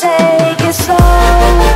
take it slow.